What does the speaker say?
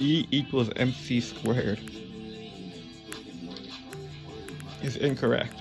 E equals mc squared is incorrect.